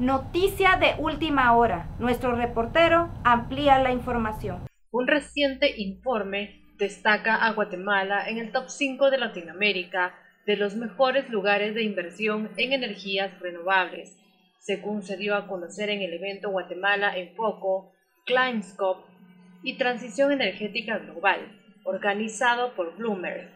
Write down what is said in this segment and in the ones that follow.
Noticia de última hora. Nuestro reportero amplía la información. Un reciente informe destaca a Guatemala en el top 5 de Latinoamérica de los mejores lugares de inversión en energías renovables, según se dio a conocer en el evento Guatemala en Foco, Climascope y Transición Energética Global, organizado por Bloomberg.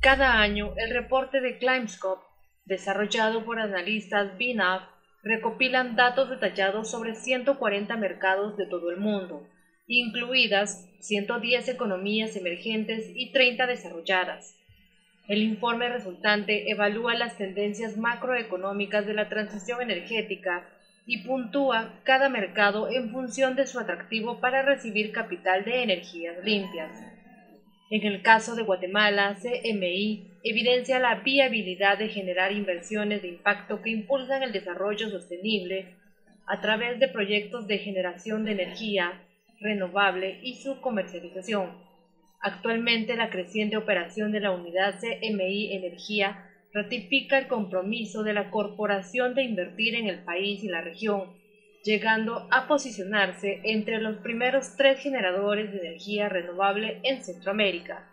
Cada año, el reporte de Climascope, desarrollado por analistas BNAF, recopilan datos detallados sobre 140 mercados de todo el mundo, incluidas 110 economías emergentes y 30 desarrolladas. El informe resultante evalúa las tendencias macroeconómicas de la transición energética y puntúa cada mercado en función de su atractivo para recibir capital de energías limpias. En el caso de Guatemala, CMI evidencia la viabilidad de generar inversiones de impacto que impulsan el desarrollo sostenible a través de proyectos de generación de energía renovable y su comercialización. Actualmente la creciente operación de la unidad CMI Energía ratifica el compromiso de la corporación de invertir en el país y la región llegando a posicionarse entre los primeros tres generadores de energía renovable en Centroamérica.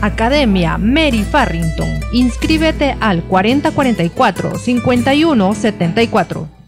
Academia Mary Farrington. Inscríbete al 4044 5174.